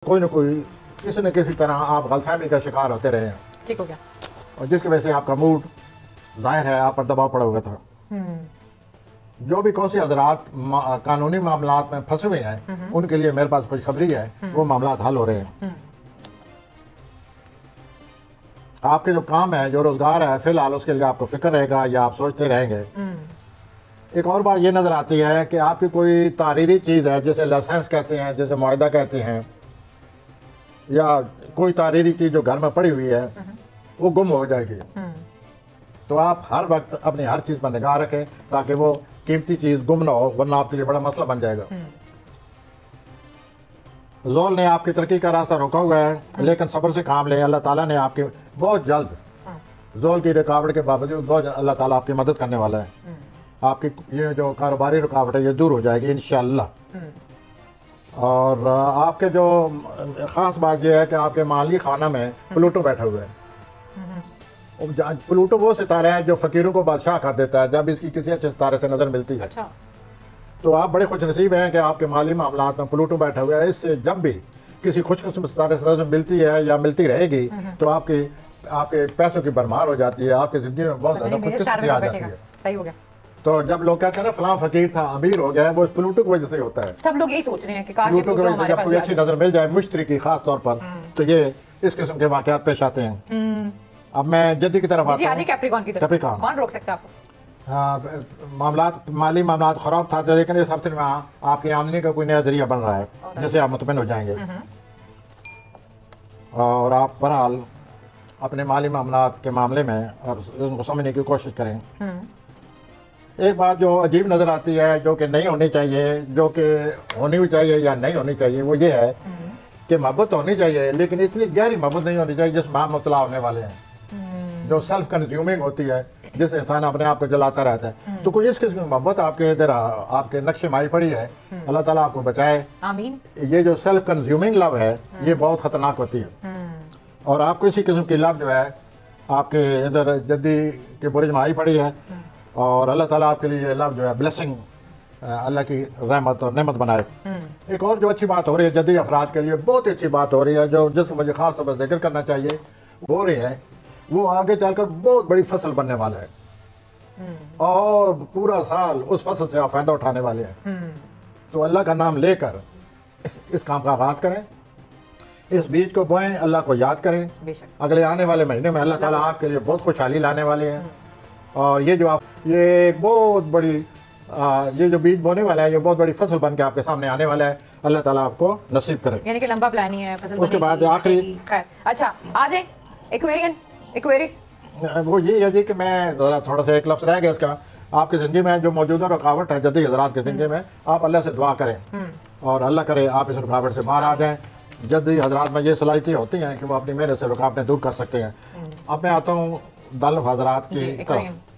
कोई ना कोई किसी न किसी तरह आप गलतफहमी का शिकार होते रहे हैं। ठीक हो गया। और जिसकी वजह से आपका मूड ज़ाहिर है आप पर दबाव पड़ा हुआ था। जो भी कौन से हजरात मा, कानूनी मामला में फंसे हुए हैं उनके लिए मेरे पास कुछ खुशखबरी है वो मामला हल हो रहे हैं। आपके जो काम है जो रोज़गार है फ़िलहाल उसके लिए आपको फ़िक्र रहेगा या आप सोचते रहेंगे। एक और बात ये नज़र आती है कि आपकी कोई तारीरी चीज़ है जैसे लाइसेंस कहते हैं जैसे माहा कहते हैं या कोई तारीरी चीज़ जो घर में पड़ी हुई है, वो गुम हो जाएगी। तो आप हर वक्त अपनी हर चीज़ पर निगाह रखें ताकि वो कीमती चीज़ गुम ना हो, वरना आपके लिए बड़ा मसला बन जाएगा। जोल ने आपकी तरक्की का रास्ता रोका हुआ है, लेकिन सब्र से काम लें, अल्लाह ताला ने आपके बहुत जल्द जोल की रुकावट के बावजूद बहुत अल्लाह ताला आपकी मदद करने वाला है। आपकी ये जो कारोबारी रुकावट है, ये दूर हो जाएगी इन और आपके जो ख़ास बात यह है कि आपके माली खाना में प्लूटो बैठा हुआ है। प्लूटो वो सितारा है जो फकीरों को बादशाह कर देता है जब इसकी किसी अच्छे सितारे से नज़र मिलती है। अच्छा। तो आप बड़े खुश नसीब हैं कि आपके माली मामला में प्लूटो बैठा हुआ है। इससे जब भी किसी खुशकस्म सितारे से नज़र मिलती है या मिलती रहेगी तो आपकी आपके पैसों की भरमार हो जाती है आपकी ज़िंदगी में बहुत ज़्यादा खुशकस्मती आ जाती है। सही हो गया। तो जब लोग कहते हैं ना फलां फकीर था अमीर हो गया है वो प्लूटो की वजह से होता है। सब लोग यही सोच रहे हैं कि प्लूटो की वजह से जब कोई अच्छी नज़र मिल जाए मुश्तरी की खास तौर पर तो ये इस किस्म के वाकत पेश आते हैं। अब मैं जद्दी की तरफ़ आता हूँ। कैप्रिकॉन की तरफ़। कैप्रिकॉन कौन रोक सकता है आपको? मामला माली मामला खराब था लेकिन इस हफ़्ते में आपकी आमदनी का कोई नया ज़रिया बन रहा है जिससे आप मुतमिन हो जाएँगे। और आप बहरहाल अपने माली मामला के मामले में और उनको समझने की कोशिश करें। एक बात जो अजीब नज़र आती है जो कि नहीं होनी चाहिए जो कि होनी भी चाहिए या नहीं होनी चाहिए वो ये है कि मोहब्बत होनी चाहिए लेकिन इतनी गहरी मोहब्बत नहीं होनी चाहिए जिसमें आप मुतला होने वाले हैं। जो सेल्फ कंज्यूमिंग होती है जिस इंसान अपने आप को जलाता रहता है। तो कोई इस किस्म की मोहब्बत आपके इधर आपके नक्शे माई पड़ी है? अल्लाह ताला आपको बचाए। आमीन। ये जो सेल्फ कंज्यूमिंग लव है ये बहुत खतरनाक होती है। और आपको इसी किस्म की लव जो है आपके इधर जद्दी के बुरज में आई पड़ी है। और अल्लाह ताला आपके लिए लव जो है ब्लेसिंग अल्लाह की रहमत और नेमत बनाए। एक और जो अच्छी बात हो रही है जदी अफराद के लिए बहुत अच्छी बात हो रही है जो जिसको मुझे खास तौर पर ज़िक्र करना चाहिए हो रही है वो आगे चलकर बहुत बड़ी फ़सल बनने वाला है। और पूरा साल उस फ़सल से आप फ़ायदा उठाने वाले हैं। तो अल्लाह का नाम लेकर इस काम का आगाज़ करें इस बीज को बोएँ अल्लाह को याद करें। अगले आने वाले महीने में अल्लाह ताला आपके लिए बहुत खुशहाली लाने वाले हैं। और ये जो आप ये एक बहुत बड़ी आ, ये जो बीज बोने वाला है ये बहुत बड़ी फ़सल बन के आपके सामने आने वाला है। अल्लाह ताला आपको नसीब करे। यानी कि लंबा प्लान ही है फ़सल उसके बाद आखिरी अच्छा आ जाए एक्वेरियन एक्वेरिस वो ये है जी कि मैं ज़रा थोड़ा सा एक लफ्ज़ रह गया इसका। आपकी ज़िंदगी में जो मौजूदा रुकावट है जदी हजरात की ज़िंदगी में आप अल्लाह से दुआ करें। और अल्लाह करे आप इस रुकावट से बाहर आ जाएँ। जदी हजरात में ये सलाहितें होती हैं कि वो अपनी मेहनत से रुकावटें दूर कर सकते हैं। अब मैं आता हूँ दल हजरात के तरफ़।